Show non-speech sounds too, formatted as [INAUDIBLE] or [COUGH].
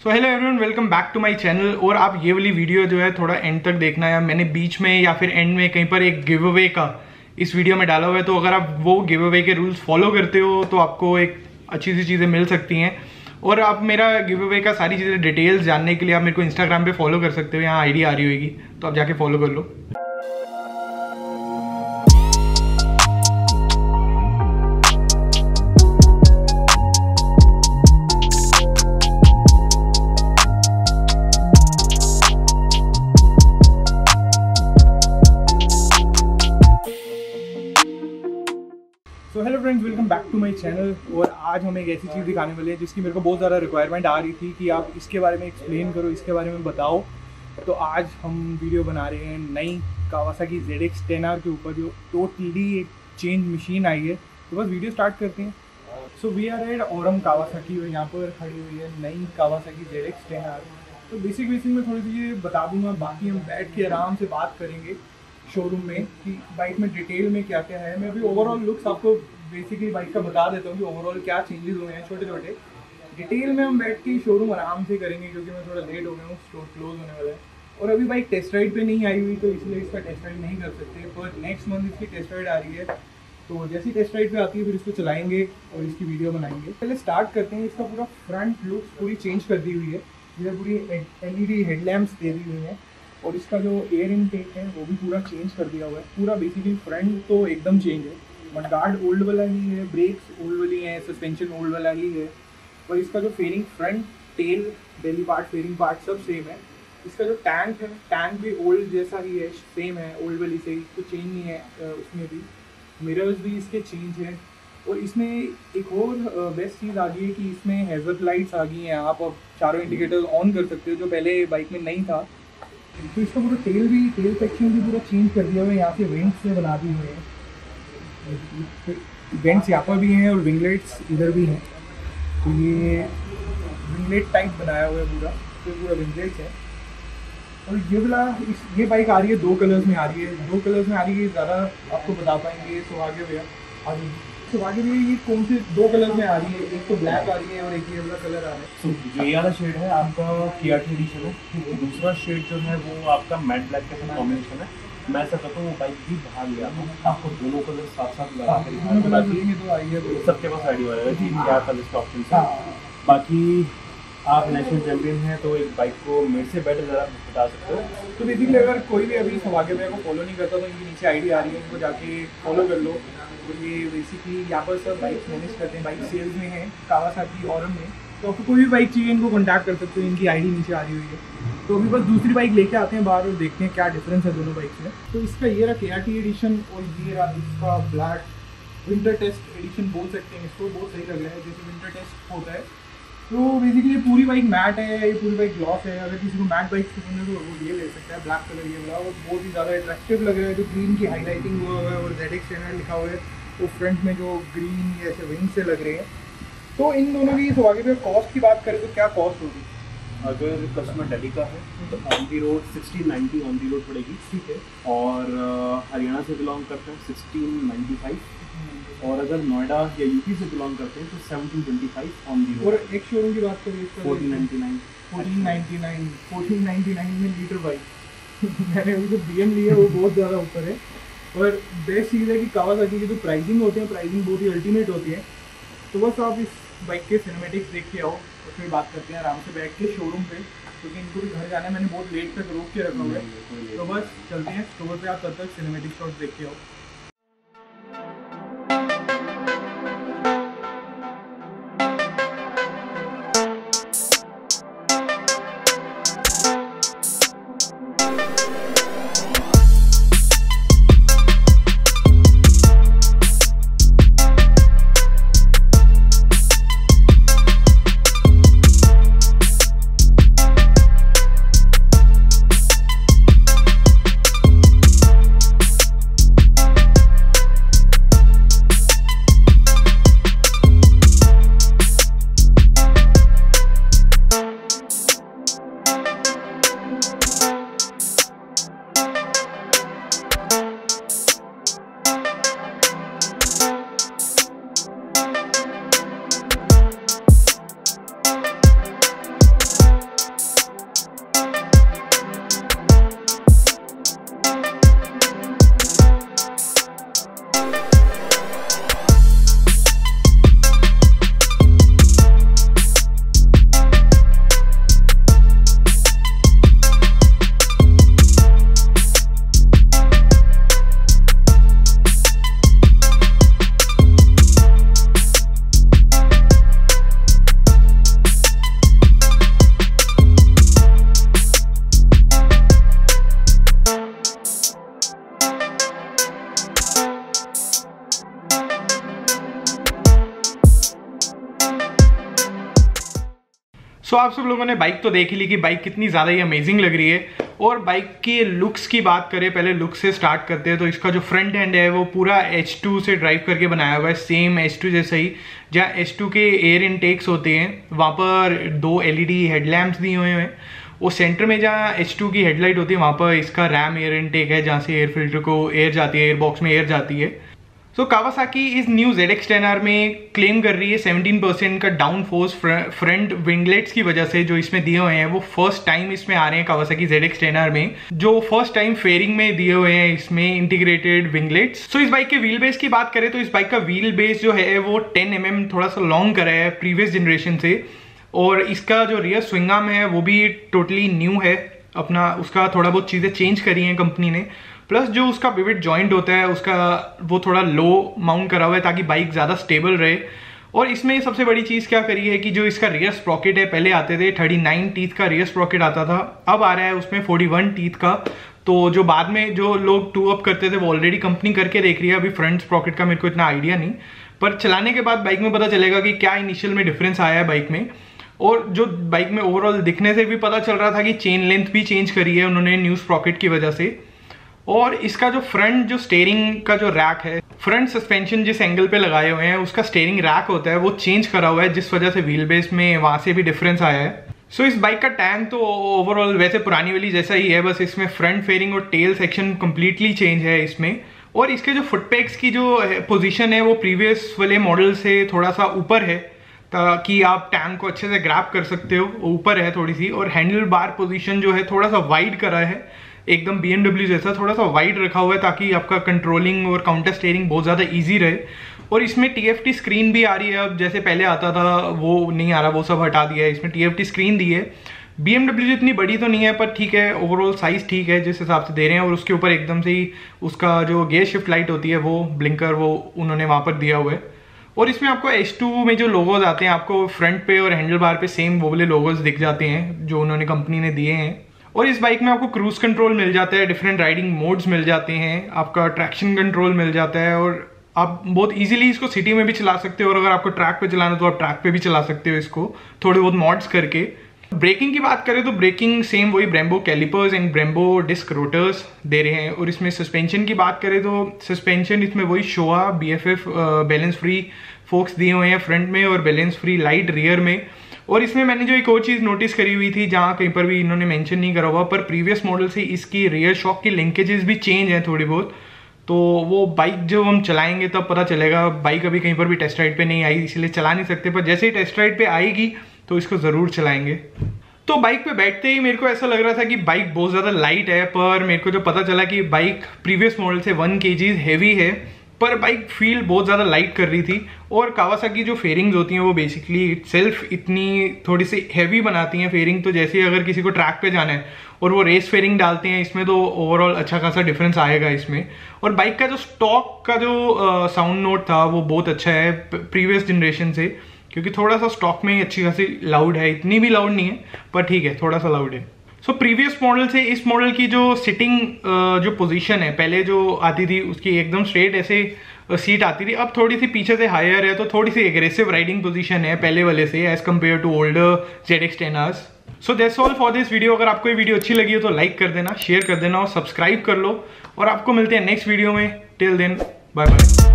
So hello everyone welcome back to my channel और आप ये वाली वीडियो जो है थोड़ा एंड तक देखना है। मैंने बीच में या फिर एंड में कहीं पर एक गिव अवे का इस वीडियो में डाला हुआ है। तो अगर आप वो गिव अवे के रूल्स फॉलो करते हो तो आपको एक अच्छी सी चीज़ें मिल सकती हैं। और आप मेरा गिव अवे का सारी चीज़ें डिटेल्स जानने के लिए आप मेरे को इंस्टाग्राम पर फॉलो कर सकते हो। यहाँ आईडी आ रही होगी तो आप जाके फॉलो कर लो। So hello friends welcome back to my channel और आज हम एक ऐसी चीज़ दिखाने वाले हैं जिसकी मेरे को बहुत ज़्यादा रिक्वायरमेंट आ रही थी कि आप इसके बारे में एक्सप्लेन करो, इसके बारे में बताओ। तो आज हम वीडियो बना रहे हैं नई कावासा की जेड एक्स टेन आर के ऊपर जो टोटली एक चेंज मशीन आई है। तो बस वीडियो स्टार्ट करते हैं। So we are at Aurum Kawasaki यहाँ पर खड़ी हुई है नई Kawasaki Z X ten R तो बेसिक बेसिक में थोड़ी सी ये बता दूँगा, बाकी हम बैठ के आराम से बात करेंगे। शोरूम में कि बाइक में डिटेल में क्या क्या है। मैं अभी ओवरऑल लुक्स आपको बेसिकली बाइक का बता देता हूँ कि ओवरऑल क्या चेंजेस हुए हैं छोटे छोटे। डिटेल में हम बैठ के शोरूम आराम से करेंगे क्योंकि मैं थोड़ा लेट हो गया हूँ स्टोर क्लोज होने वाला है। और अभी बाइक टेस्ट राइड पे नहीं आई हुई तो इसलिए इसका टेस्ट राइड नहीं कर सकते। पर नेक्स्ट मंथ इसकी टेस्ट राइड आ रही है तो जैसी टेस्ट राइड पे आती है, फिर इसको चलाएँगे और इसकी वीडियो बनाएँगे। पहले स्टार्ट करते हैं, इसका पूरा फ्रंट लुक्स पूरी चेंज कर दी हुई है। इधर पूरी एल ई डी हेडलैम्प्स दे दी हुई हैं। और इसका जो एयर इनटेक है, वो भी पूरा चेंज कर दिया हुआ है। पूरा बेसिकली फ्रंट तो एकदम चेंज है। बट मडगार्ड ओल्ड वाला ही है ब्रेक्स ओल्ड वाली हैं सस्पेंशन ओल्ड वाला ही है। और इसका जो fairing front tail belly part fairing part सब सेम है। इसका जो टैंक है टैंक भी ओल्ड जैसा ही है सेम है ओल्ड वाली से कुछ चेंज नहीं है उसमें भी। मिरर्स भी इसके चेंज है। और इसमें एक और बेस्ट चीज़ आ गई है कि इसमें हेजर लाइट्स आ गई हैं। आप अब चारों इंडिकेटर्स ऑन कर सकते हो, जो पहले बाइक में नहीं था। तो इसका पूरा तेल भी, तेल सेक्शन भी पूरा चेंज कर दिया हुआ है, यहाँ पे वेंट्स से बना दिए हुए हैं। वेंट्स यहाँ पर भी हैं और विंगलेट्स इधर भी हैं। तो ये विंगलेट टाइप बनाया हुआ है पूरा तो पूरा विंगलेट्स है। और ये वाला, इस, ये बाइक आ रही है, दो कलर्स में आ रही है। दो कलर्स में आ रही है, ज़्यादा आपको बता पाएँगे तो आगे भैया, आगे। तो भी ये कौन सी दो कलर में आ रही है? एक तो ब्लैक आ रही है और एक ये वाला कलर आ रहा है। तो जो ये वाला शेड है आपका किया एडिशन है दूसरा शेड जो है वो आपका मैट ब्लैक के साथ कॉम्बिनेशन है। मैं ऐसा करता हूँ वो बाइक भी बाहर ले आपको दोनों कलर साथ साथ लगा कर दिए तो सबके पास आइडिया कि क्या कलर के ऑप्शन है। बाकी आप नेशनल चैंपियन हैं तो एक बाइक को मेरे से बेटर ज़रा बता सकते हो? तो बेसिकली अगर कोई भी अभी सवागे भैया को फॉलो नहीं करता तो इनके नीचे आईडी आ रही है, इनको जाके फॉलो कर लो। और ये बेसिकली यहाँ पर सब बाइक मैनेज करते हैं बाइक सेल्स में है कावासाकी और में। तो आपको कोई भी बाइक चाहिए, इनको कॉन्टैक्ट कर सकते हो, इनकी आईडी नीचे आ रही हुई है। तो अभी बस दूसरी बाइक लेके आते हैं बाहर और देखते हैं क्या डिफरेंस है दोनों बाइक में। तो इसका ये रहा के आर टी एडिशन और ये रहा इसका ब्लैक विंटर टेस्ट एडिशन बोल सकते हैं, इसको बहुत सही लग रहा है। जैसे विंटर टेस्ट होता है तो बेसिकली पूरी बाइक मैट है ये पूरी बाइक ग्लॉस है। अगर किसी को मैट बाइक पसंद है तो वो ये ले सकता है ब्लैक कलर ये वाला। और बहुत ही ज़्यादा अट्रैक्टिव लग रहा है जो ग्रीन की हाईलाइटिंग हुआ हुआ है और जेड एक्स लिखा हुआ है तो फ्रंट में जो ग्रीन ये ऐसे विंग से लग रहे हैं। तो इन दोनों की तो आगे पे कॉस्ट की बात करें तो क्या कॉस्ट होगी? अगर कस्टमर दिल्ली का है तो on the road sixteen ninety on the road पड़ेगी। ठीक है। और हरियाणा से बिलोंग करते हैं सिक्सटीन नाइन्टी फाइव और अगर नोएडा या यूपी से बिलोंग करते हैं तो seventeen twenty five on the और एक शोरूम की बात करें fourteen ninety nine fourteen ninety nine fourteen ninety nine में लीटर बाइक [LAUGHS] मैंने अभी जो बी एम ली है वो बहुत ज़्यादा ऊपर है। और बेस्ट चीज़ है कि कावासाकी की जो प्राइसिंग होती है प्राइसिंग बहुत ही अल्टीमेट होती है। तो बस आप इस बाइक के सिनेमेटिक्स देख के आओ और फिर बात करते हैं आराम से बैठ के शोरूम पे क्योंकि इनको भी घर जाना है मैंने बहुत लेट तक रोक के रखा हुआ है। तो बस चलते हैं स्टोर पे आप तब तक सिनेमेटिक शॉट्स देख के आओ। आप सब लोगों ने बाइक तो देख ली कि बाइक कितनी ज़्यादा ही अमेजिंग लग रही है। और बाइक की लुक्स की बात करें, पहले लुक से स्टार्ट करते हैं तो इसका जो फ्रंट एंड है, वो पूरा H2 से ड्राइव करके बनाया हुआ है सेम H2 जैसा ही। जहाँ H2 के एयर इनटेक्स होते हैं, वहाँ पर दो एलईडी हेडलैम्प्स दिए हुए हैं। वो सेंटर में जहाँ H2 की हेडलाइट होती है, वहाँ पर इसका रैम एयर इनटेक है, जहाँ से एयर फ़िल्टर को एयर जाती है एयर बॉक्स में एयर जाती है। तो कावासाकी इस न्यू जेड एक्स में क्लेम कर रही है 17 परसेंट का डाउन फोर्स फ्रंट विंगलेट्स की वजह से जो इसमें दिए हुए हैं, वो फ़र्स्ट टाइम इसमें आ रहे हैं कावासाकी जेड एक्स में, जो फ़र्स्ट टाइम फेयरिंग में दिए हुए हैं इसमें इंटीग्रेटेड विंगलेट्स सो इस बाइक के व्हील बेस की बात करें तो इस बाइक का व्हील बेस जो है, वो टेन एम mm थोड़ा सा लॉन्ग करा है प्रीवियस जनरेशन से, और इसका जो रियर स्विंगाम है, वो भी टोटली न्यू है. अपना उसका थोड़ा बहुत चीज़ें चेंज करी हैं कंपनी ने प्लस जो उसका पिविट जॉइंट होता है, उसका वो थोड़ा लो माउंट करा हुआ है ताकि बाइक ज़्यादा स्टेबल रहे। और इसमें सबसे बड़ी चीज़ क्या करी है कि जो इसका रियर स्प्रॉकेट है, पहले आते थे 39 टीथ का रियर स्प्रॉकेट आता था। अब आ रहा है उसमें 41 टीथ का। तो जो बाद में जो लोग टू अप करते थे, वो ऑलरेडी कंपनी करके देख रही है। अभी फ्रंट स्प्रॉकेट का मेरे को इतना आइडिया नहीं। पर चलाने के बाद बाइक में पता चलेगा कि क्या इनिशियल में डिफरेंस आया है बाइक में। और जो बाइक में ओवरऑल दिखने से भी पता चल रहा था कि चेन लेंथ भी चेंज करी है उन्होंने न्यू स्प्रॉकेट की वजह से। और इसका जो फ्रंट जो स्टेयरिंग का जो रैक है फ्रंट सस्पेंशन जिस एंगल पे लगाए हुए हैं उसका स्टेयरिंग रैक होता है वो चेंज करा हुआ है जिस वजह से व्हील बेस में वहाँ से भी डिफरेंस आया है। सो so, इस बाइक का टैंक तो ओवरऑल वैसे पुरानी वाली जैसा ही है बस इसमें फ्रंट फेयरिंग और टेल सेक्शन कंप्लीटली चेंज है इसमें। और इसके जो फुटपैक्स की जो पोजीशन है वो प्रीवियस वाले मॉडल से थोड़ा सा ऊपर है ताकि आप टैंक को अच्छे से ग्रैप कर सकते हो। ऊपर है थोड़ी सी और हैंडल बार पोजीशन जो है थोड़ा सा वाइड करा है एकदम BMW जैसा थोड़ा सा वाइड रखा हुआ है ताकि आपका कंट्रोलिंग और काउंटर स्टेयरिंग बहुत ज़्यादा ईजी रहे। और इसमें TFT स्क्रीन भी आ रही है। अब जैसे पहले आता था, वो नहीं आ रहा, वो सब हटा दिया है। इसमें TFT स्क्रीन दी है। बी एमडब्ल्यू इतनी बड़ी तो नहीं है, पर ठीक है ओवरऑल साइज़ ठीक है, जिस हिसाब से दे रहे हैं। और उसके ऊपर एकदम से ही उसका जो गेयर शिफ्ट लाइट होती है, वो ब्लिंकर वो उन्होंने वहाँ पर दिया हुआ है। और इसमें आपको H2 में जो लोगोज आते हैं, आपको फ्रंट पे और हैंडल बार पे सेम वो वाले लोगोज दिख जाते हैं, जो उन्होंने कंपनी ने दिए हैं। और इस बाइक में आपको क्रूज कंट्रोल मिल जाता है डिफरेंट राइडिंग मोड्स मिल जाते हैं, आपका ट्रैक्शन कंट्रोल मिल जाता है और आप बहुत इजीली इसको सिटी में भी चला सकते हो और अगर आपको ट्रैक पे चलाना तो आप ट्रैक पे भी चला सकते हो इसको, थोड़े बहुत मॉड्स करके। ब्रेकिंग की बात करें तो ब्रेकिंग सेम वही Brembo calipers and Brembo disc rotors दे रहे हैं। और इसमें सस्पेंशन की बात करें तो सस्पेंशन इसमें वही Showa B F F balance free forks दिए हुए हैं फ्रंट में और बैलेंस फ्री लाइट रियर में। और इसमें मैंने जो एक और चीज़ नोटिस करी हुई थी, जहाँ कहीं पर भी इन्होंने मेंशन नहीं करा हुआ, पर प्रीवियस मॉडल से इसकी रियर शॉक की लिंकेजेस भी चेंज हैं थोड़ी बहुत। तो वो बाइक जब हम चलाएँगे तब पता चलेगा बाइक अभी कहीं पर भी टेस्ट राइड पे नहीं आई, इसलिए चला नहीं सकते, पर जैसे ही टेस्ट राइड पे आएगी तो इसको ज़रूर चलाएँगे। तो बाइक पे बैठते ही मेरे को ऐसा लग रहा था कि बाइक बहुत ज़्यादा लाइट है, पर मेरे को जो पता चला कि बाइक प्रीवियस मॉडल से वन के हैवी है पर बाइक फील बहुत ज़्यादा लाइट कर रही थी। और कावासा की जो फेयरिंग्स होती हैं, वो बेसिकली सेल्फ इतनी थोड़ी सी हैवी बनाती हैं फेयरिंग तो जैसे अगर किसी को ट्रैक पे जाना है और वो रेस फेयरिंग डालते हैं, इसमें तो ओवरऑल अच्छा खासा डिफरेंस आएगा इसमें। और बाइक का जो स्टॉक का जो साउंड नोट था, वो बहुत अच्छा है प्रीवियस जनरेशन से, क्योंकि थोड़ा सा स्टॉक में ही अच्छी खासी लाउड है। इतनी भी लाउड नहीं है पर ठीक है, थोड़ा सा लाउड है। सो प्रीवियस मॉडल से इस मॉडल की जो सिटिंग जो पोजीशन है, पहले जो आती थी, उसकी एकदम स्ट्रेट ऐसे सीट आती थी, अब थोड़ी सी पीछे से हायर है तो थोड़ी सी एग्रेसिव राइडिंग पोजीशन है, पहले वाले से as compared to older Z X ten Rs so that's all for this video अगर आपको ये वीडियो अच्छी लगी हो तो लाइक कर देना शेयर कर देना और सब्सक्राइब कर लो। और आपको मिलते हैं नेक्स्ट वीडियो में. Till then bye bye